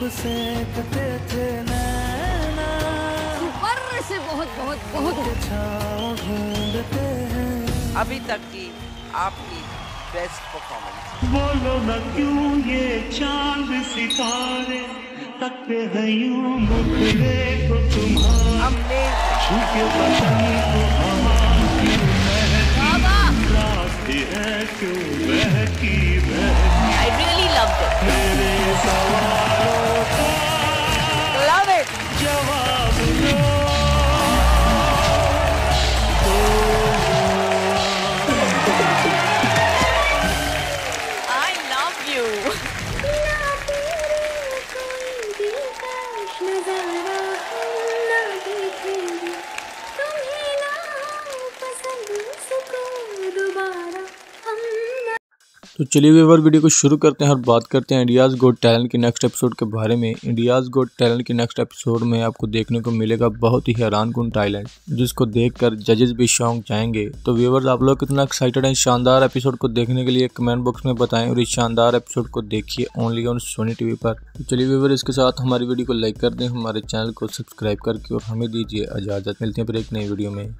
जब से कते थे नैना। ऊपर से बहुत बहुत बहुत। छाँव ढूंढते हैं। अभी तक की आपकी बेस्ट परफॉर्मेंस बोलो न क्यों ये चाँद सितारे तकते हैं यूँ मुखड़े को तुम्हारा। छुके बदन को महकी? रात है क्यों बहकी बहकी आई रियली तो चलिए व्यूवर वीडियो को शुरू करते हैं और बात करते हैं इंडियाज़ गोट टैलेंट के नेक्स्ट एपिसोड के बारे में। इंडियाज़ गोट टैलेंट के नेक्स्ट एपिसोड में आपको देखने को मिलेगा बहुत ही हैरान कन टैलेंट जिसको देखकर जजेस भी शौक जाएँगे। तो व्यूवर्स आप लोग कितना एक्साइटेड हैं शानदार एपिसोड को देखने के लिए? कमेंट बॉक्स में बताएँ और इस शानदार एपिसोड को देखिए ओनली ऑन सोनी टीवी पर। तो चलिए व्यूवर इसके साथ हमारी वीडियो को लाइक कर दें, हमारे चैनल को सब्सक्राइब करके और हमें दीजिए इजाज़त। मिलते हैं फिर एक नई वीडियो में।